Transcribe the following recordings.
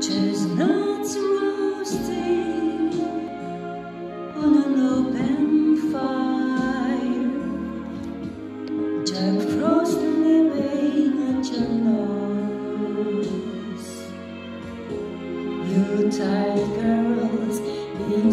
Chestnuts roasting on an open fire. Jack Frost living at your nose. You tired girls being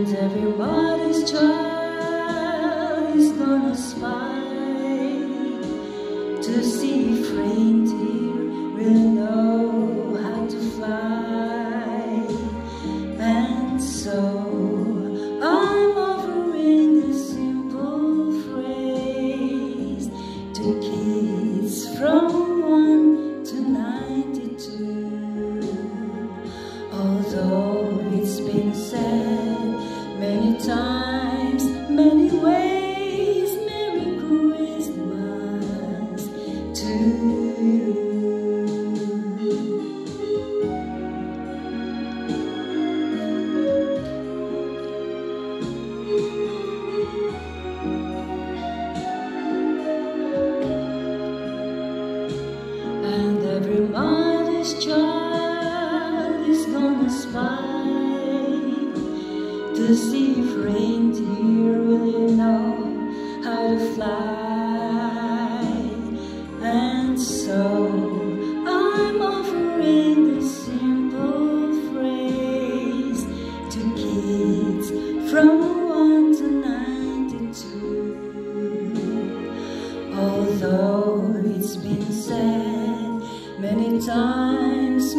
And everybody's child is gonna spy to see if reindeer will know how to fly. And so I'm offering this simple phrase to kids from 1 to 92. Although it's been said many times, many ways, Merry Christmas to you. And every mother's child gonna to see if reindeer really know how to fly. And so I'm offering this simple phrase to kids from 1 to 92. Although it's been said many times